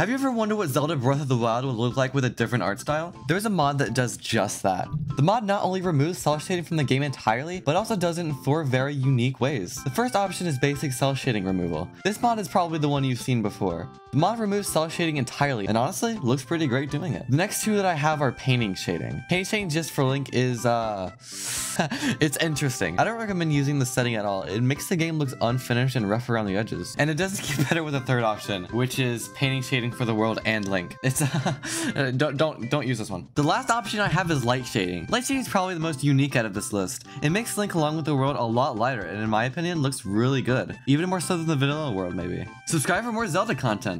Have you ever wondered what Zelda Breath of the Wild would look like with a different art style? There's a mod that does just that. The mod not only removes cel shading from the game entirely, but also does it in four very unique ways. The first option is basic cel shading removal. This mod is probably the one you've seen before. The mod removes cel shading entirely, and honestly, looks pretty great doing it. The next two that I have are painting shading. Painting shading just for Link is, uh, it's interesting. I don't recommend using the setting at all. It makes the game look unfinished and rough around the edges. And it doesn't get better with the third option, which is painting shading for the world and Link. It's, uh, don't, don't, don't use this one. The last option I have is light shading. Light shading is probably the most unique out of this list. It makes Link along with the world a lot lighter, and in my opinion, looks really good. Even more so than the vanilla world, maybe. Subscribe for more Zelda content.